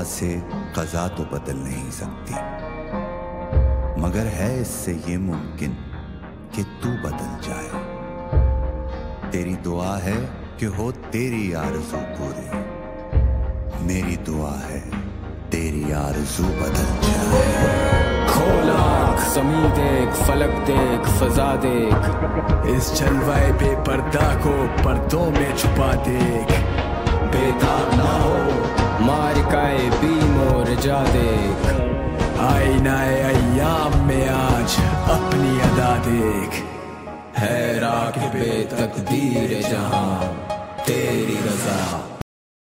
दुआ से कजा तो बदल नहीं सकती। मगर है इससे ये मुमकिन कि तू बदल जाए। तेरी दुआ है कि हो तेरी आरज़ू पूरी। मेरी दुआ है तेरी आरज़ू बदल जाए। खोला देख, फलक देख, फजा देख। इस जलवाए बेपर्दा को पर्दों में छुपा देख। मारिकाए बीमो जा देख। आईनाए अयाम में आज अपनी अदा देख। है राख बे तकदीर जहाँ, तेरी रजा।